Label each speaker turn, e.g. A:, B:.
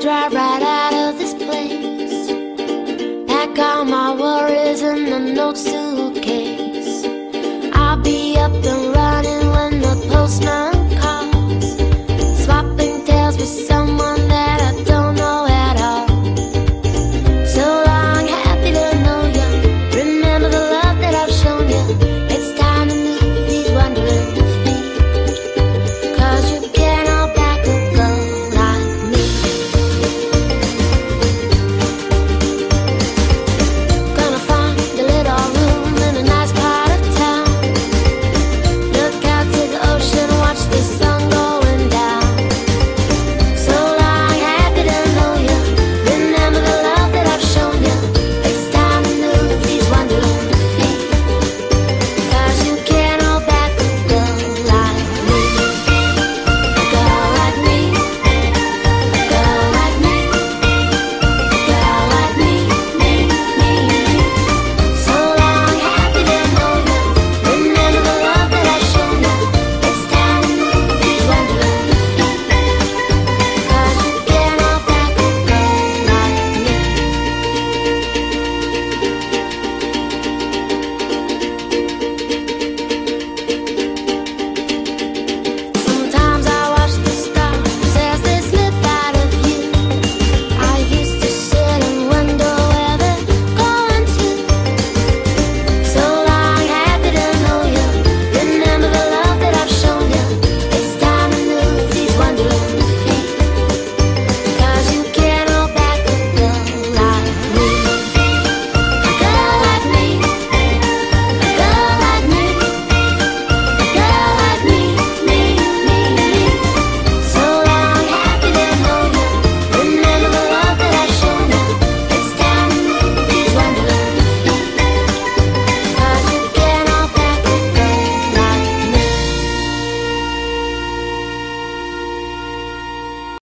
A: drive right out of this place. Pack all my worries in the notes to